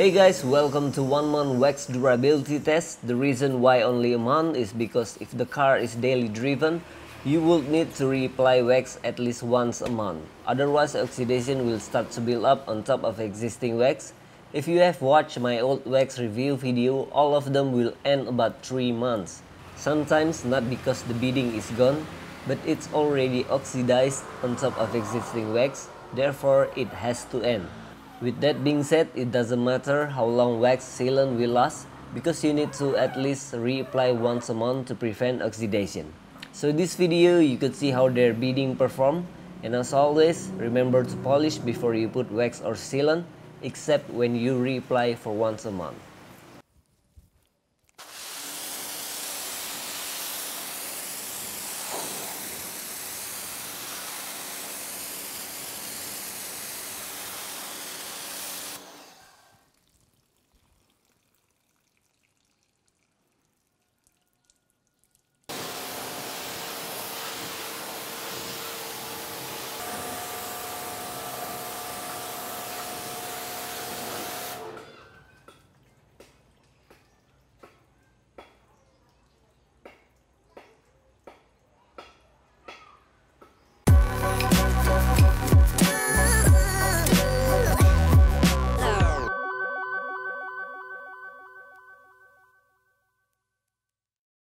Hey guys, welcome to one month wax durability test. The reason why only a month is because if the car is daily driven, you will need to reapply wax at least once a month. Otherwise, oxidation will start to build up on top of existing wax. If you have watched my old wax review video, all of them will end about 3 months. Sometimes not because the beading is gone, but it's already oxidized on top of existing wax, therefore it has to end. With that being said, it doesn't matter how long wax sealant will last because you need to at least reapply once a month to prevent oxidation. So in this video you could see how their beading perform and as always remember to polish before you put wax or sealant except when you reapply for once a month.